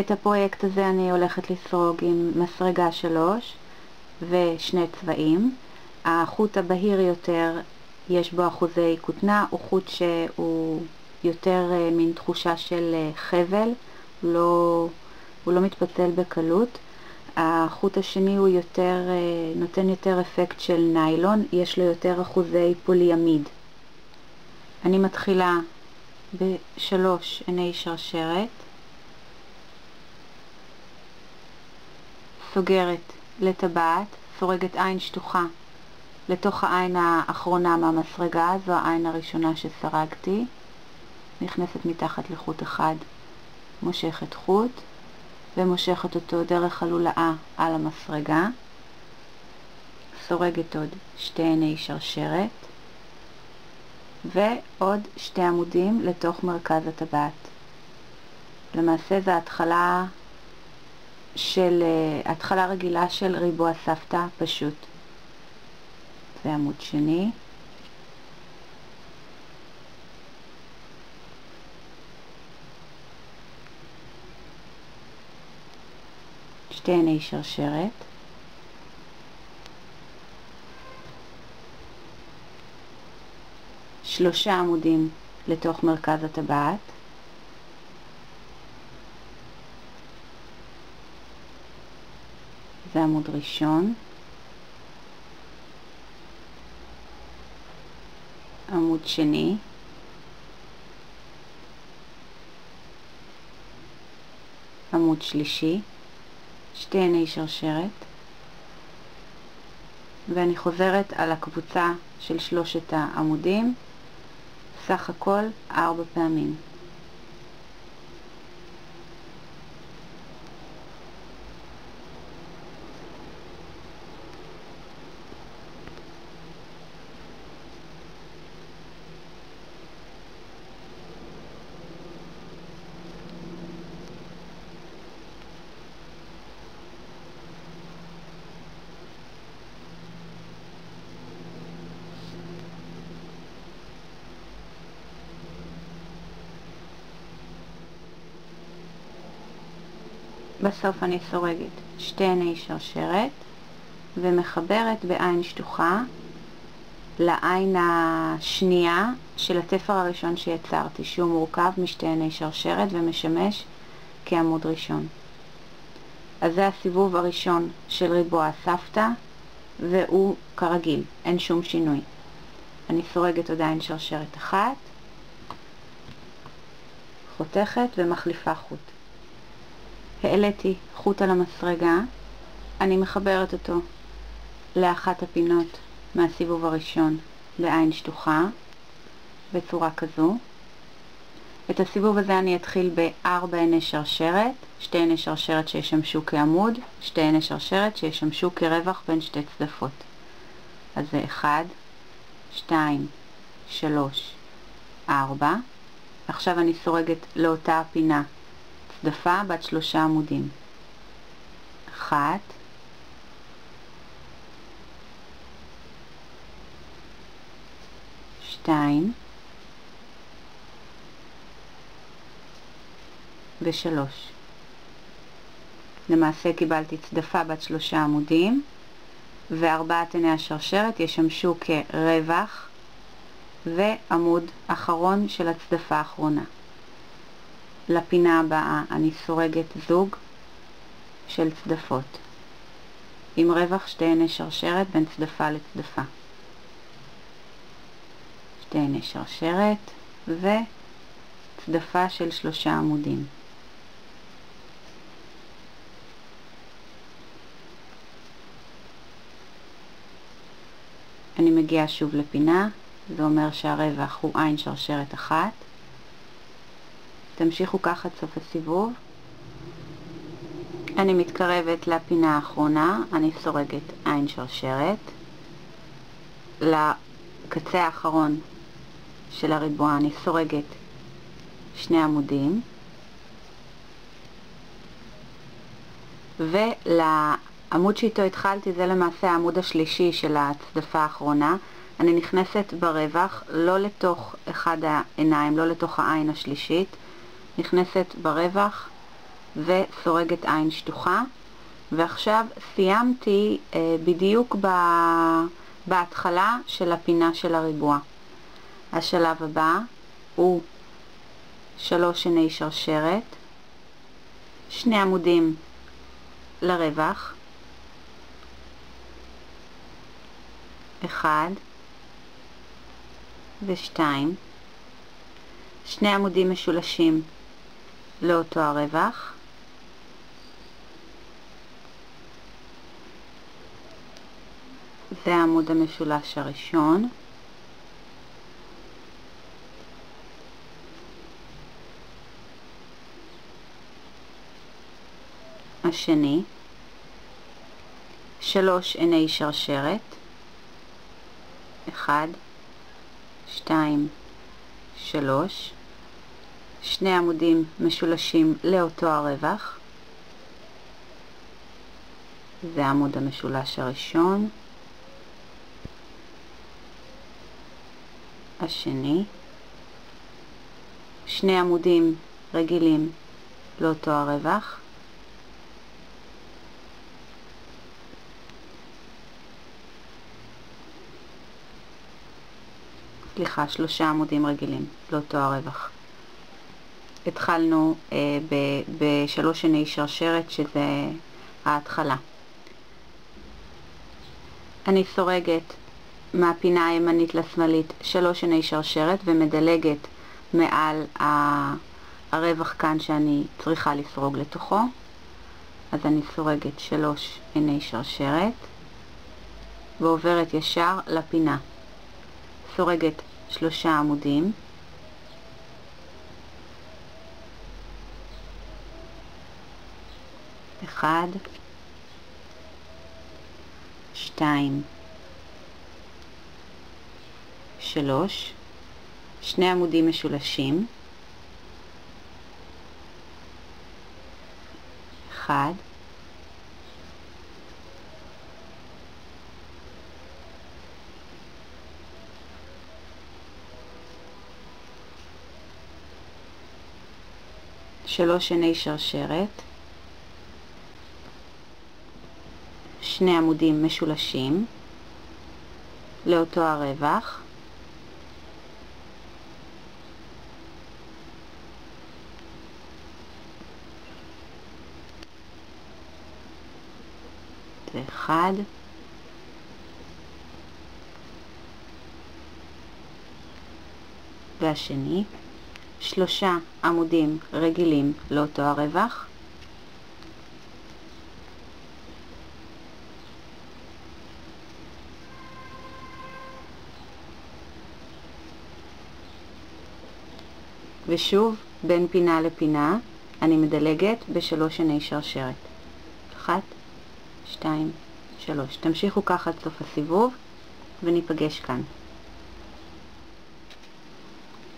את הפרויקט הזה אני הולכת לסרוג עם מסרגה 3 ושני צבעים. החוט הבהיר יותר, יש בו אחוזי כותנה, הוא חוט שהוא יותר אה, מין תחושה של אה, חבל, לא, הוא לא מתפצל בקלות. החוט השני הוא יותר, אה, נותן יותר אפקט של ניילון, יש לו יותר אחוזי פוליאמיד. אני מתחילה בשלוש עיני שרשרת, סוגרת לטבעת, סורגת עין שטוחה לתוך העין האחרונה מהמסרגה, זו העין הראשונה שסרגתי, נכנסת מתחת לחוט אחד, מושכת חוט ומושכת אותו דרך הלולאה על המסרגה, סורגת עוד שתי עיני שרשרת ועוד שתי עמודים לתוך מרכז הטבעת. למעשה זו התחלה של, uh, התחלה רגילה של ריבוע סבתא פשוט. זה עמוד שני. שתי עיני שרשרת. שלושה עמודים לתוך מרכז הטבעת. זה עמוד ראשון. עמוד שני. עמוד שלישי. שתי עיני שרשרת. ואני חוזרת על הקבוצה של שלושת העמודים, סך הכל ארבע פעמים. בסוף אני סורגת שתי עיני שרשרת ומחברת בעין שטוחה לעין השנייה של התפר הראשון שיצרתי, שהוא מורכב משתי עיני שרשרת ומשמש כעמוד ראשון. אז זה הסיבוב הראשון של ריבוע הסבתא, והוא כרגיל, אין שום שינוי. אני סורגת עוד עין שרשרת אחת, חותכת ומחליפה חוט. העליתי חוט על המסרגה, אני מחברת אותו לאחת הפינות מהסיבוב הראשון בעין שטוחה, בצורה כזו. את הסיבוב הזה אני אתחיל בארבע עיני שרשרת, שתי עיני שרשרת שישמשו כעמוד, שתי עיני שרשרת שישמשו כרווח בין שתי צדפות. אז זה אחד, שתיים, שלוש, ארבע. עכשיו אני סורגת לאותה הפינה צדפה בת שלושה עמודים. אחת, שתיים ושלוש. למעשה קיבלתי צדפה בת שלושה עמודים וארבעת עיני השרשרת ישמשו כרווח ועמוד אחרון של הצדפה האחרונה. לפינה הבאה אני סורגת זוג של צדפות עם רווח שתי עיני שרשרת בין צדפה לצדפה. שתי עיני שרשרת וצדפה של שלושה עמודים. אני מגיעה שוב לפינה, זה אומר שהרווח הוא עין שרשרת אחת. תמשיכו ככה עד סוף הסיבוב. אני מתקרבת לפינה האחרונה, אני סורגת עין שרשרת. לקצה האחרון של הריבוע אני סורגת שני עמודים. ולעמוד שאיתו התחלתי זה למעשה העמוד השלישי של הצדפה האחרונה. אני נכנסת ברווח, לא לתוך אחד העיניים, לא לתוך העין השלישית, נכנסת ברווח וסורגת עין שטוחה. ועכשיו סיימתי אה, בדיוק ב... בהתחלה של הפינה של הריבוע. השלב הבא הוא שלוש שני שרשרת, שני עמודים לרווח, אחד ושתיים, שני עמודים משולשים לאותו הרווח, זה העמוד המשולש הראשון. השני, שלוש עיני שרשרת, אחד, שתיים, שלוש, שני עמודים משולשים לאותו הרווח, זה העמוד המשולש הראשון, השני, שני עמודים רגילים לאותו הרווח, סליחה, שלושה עמודים רגילים לאותו הרווח. התחלנו אה, בשלוש שני שרשרת שזה ההתחלה. אני סורגת מהפינה הימנית לשמאלית שלוש שני שרשרת ומדלגת מעל הרווח כאן שאני צריכה לסרוג לתוכו. אז אני סורגת שלוש עיני שרשרת ועוברת ישר לפינה. סורגת שלושה עמודים אחד, שתיים, שלוש, שני עמודים משולשים, אחד, שלוש שני שרשרת, שני עמודים משולשים לאותו הרווח, אחד, והשני, שלושה עמודים רגילים לאותו הרווח, ושוב בין פינה לפינה אני מדלגת בשלוש שני שרשרת. אחת, שתיים, שלוש. תמשיכו ככה עד סוף הסיבוב וניפגש כאן.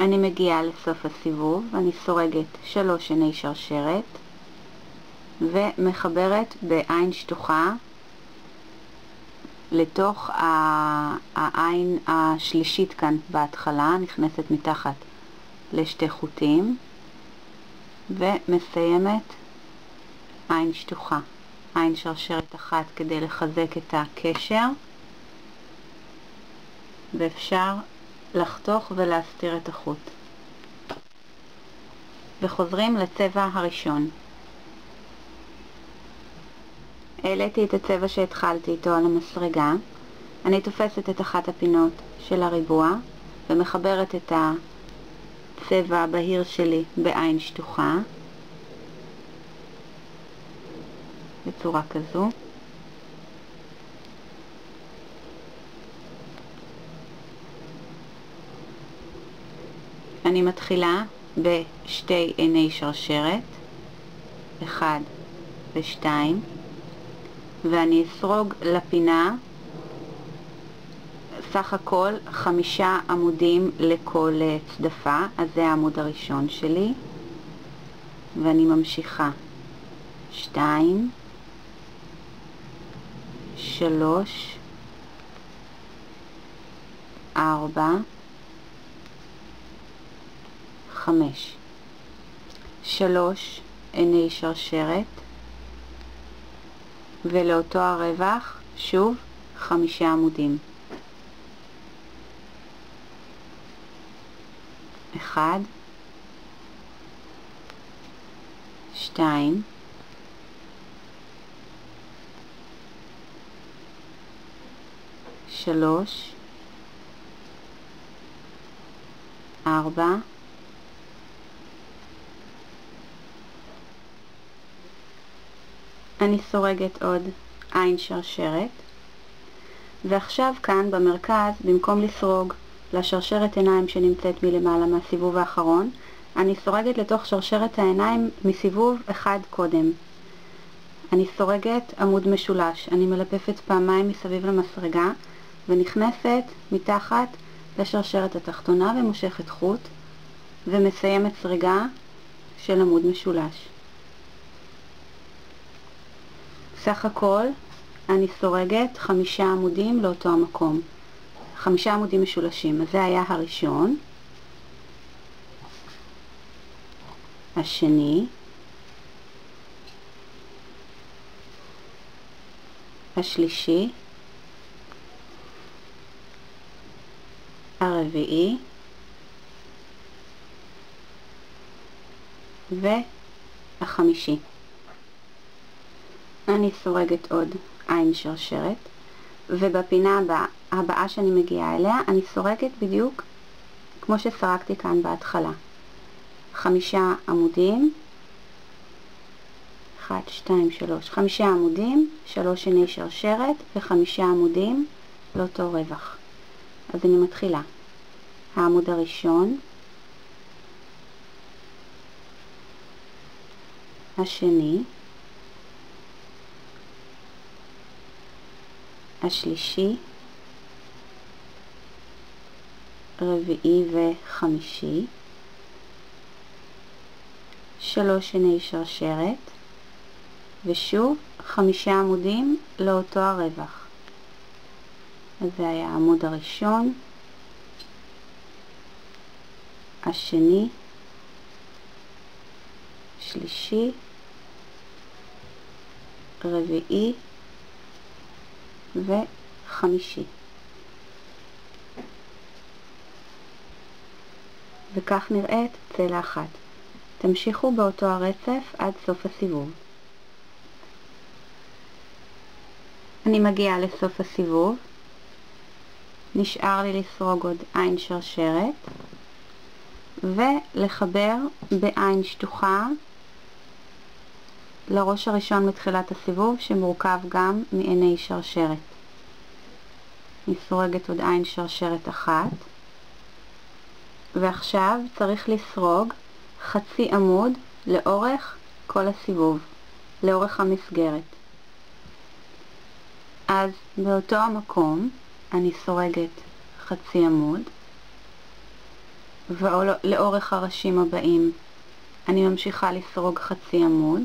אני מגיעה לסוף הסיבוב, אני סורגת שלוש שני שרשרת ומחברת בעין שטוחה לתוך העין השלישית כאן בהתחלה, נכנסת מתחת לשתי חוטים ומסיימת עין שטוחה, עין שרשרת אחת כדי לחזק את הקשר ואפשר לחתוך ולהסתיר את החוט. וחוזרים לצבע הראשון. העליתי את הצבע שהתחלתי איתו על המסרגה, אני תופסת את אחת הפינות של הריבוע ומחברת את הצבע הבהיר שלי בעין שטוחה בצורה כזו. אני מתחילה בשתי עיני שרשרת, אחד ושתיים, ואני אסרוג לפינה סך הכל חמישה עמודים לכל צדפה, אז זה העמוד הראשון שלי, ואני ממשיכה שתיים, שלוש, ארבע, חמש. שלוש עיני שרשרת ולאותו הרווח שוב חמישה עמודים. אחד, שתיים, שלוש, ארבע, אני סורגת עוד עין שרשרת, ועכשיו כאן במרכז, במקום לסרוג לשרשרת עיניים שנמצאת מלמעלה מהסיבוב האחרון, אני סורגת לתוך שרשרת העיניים מסיבוב אחד קודם. אני סורגת עמוד משולש, אני מלפפת פעמיים מסביב למסרגה ונכנסת מתחת לשרשרת התחתונה ומושכת חוט ומסיימת סריגה של עמוד משולש. סך הכל אני סורגת חמישה עמודים לאותו המקום. חמישה עמודים משולשים. אז זה היה הראשון. השני. השלישי. הרביעי. והחמישי. אני סורגת עוד עין שרשרת, ובפינה הבאה, הבאה שאני מגיעה אליה, אני סורגת בדיוק כמו שסרקתי כאן בהתחלה. חמישה עמודים, אחד, שתיים, שלוש, חמישה עמודים, שלוש עיני שרשרת וחמישה עמודים לאותו רווח. אז אני מתחילה. העמוד הראשון, השני, השלישי, רביעי וחמישי, שלוש עיני שרשרת, ושוב חמישה עמודים לאותו הרווח. אז זה היה העמוד הראשון, השני, שלישי, רביעי, וחמישי. וכך נראית צלע אחת. תמשיכו באותו הרצף עד סוף הסיבוב. אני מגיעה לסוף הסיבוב, נשאר לי לסרוג עוד עין שרשרת ולחבר בעין שטוחה לראש הראשון מתחילת הסיבוב שמורכב גם מעיני שרשרת. אני סורגת עוד עין שרשרת אחת ועכשיו צריך לסרוג חצי עמוד לאורך כל הסיבוב, לאורך המסגרת. אז באותו המקום אני סורגת חצי עמוד ולאורך הראשים הבאים אני ממשיכה לסרוג חצי עמוד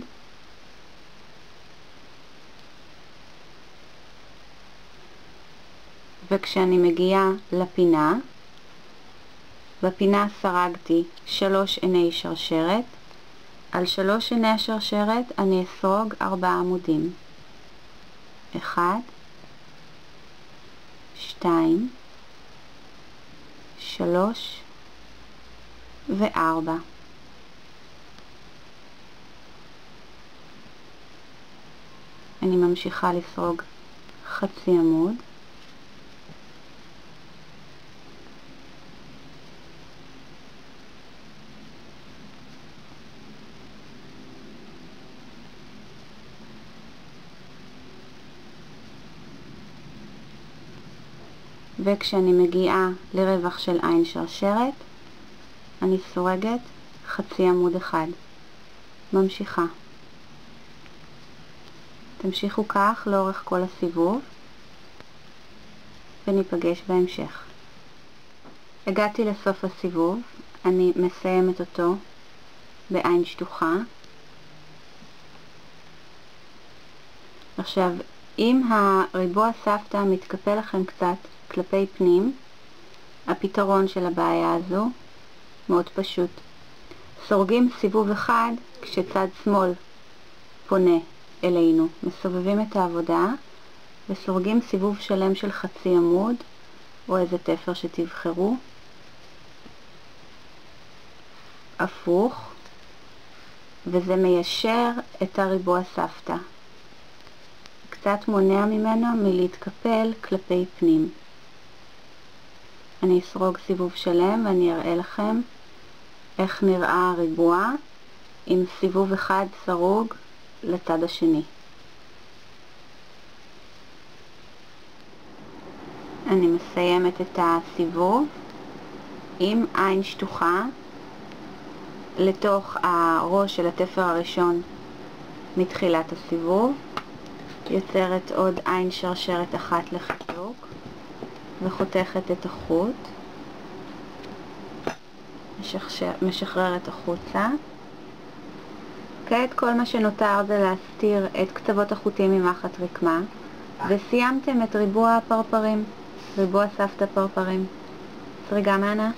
וכשאני מגיעה לפינה, בפינה סרגתי שלוש עיני שרשרת, על שלוש עיני השרשרת אני אסרוג ארבעה עמודים. אחד, שתיים, שלוש וארבע. אני ממשיכה לסרוג חצי עמוד. וכשאני מגיעה לרווח של עין שרשרת, אני סורגת חצי עמוד אחד. ממשיכה. תמשיכו כך לאורך כל הסיבוב, וניפגש בהמשך. הגעתי לסוף הסיבוב, אני מסיימת אותו בעין שטוחה. עכשיו, אם הריבוע סבתא מתקפל לכם קצת כלפי פנים, הפתרון של הבעיה הזו מאוד פשוט. סורגים סיבוב אחד כשצד שמאל פונה אלינו. מסובבים את העבודה וסורגים סיבוב שלם של חצי עמוד או איזה תפר שתבחרו. הפוך, וזה מיישר את הריבוע סבתא. קצת מונע ממנו מלהתקפל כלפי פנים. אני אסרוג סיבוב שלם ואני אראה לכם איך נראה הריבוע עם סיבוב אחד סרוג לצד השני. אני מסיימת את הסיבוב עם עין שטוחה לתוך הראש של התפר הראשון מתחילת הסיבוב, יוצרת עוד עין שרשרת אחת לחיזוק וחותכת את החוט, משחררת החוצה. כעת כל מה שנותר זה להסתיר את קצוות החוטים ממחט רקמה וסיימתם את ריבוע הפרפרים, ריבוע סבתא פרפרים. סריגה מענה